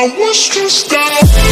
I was stressed out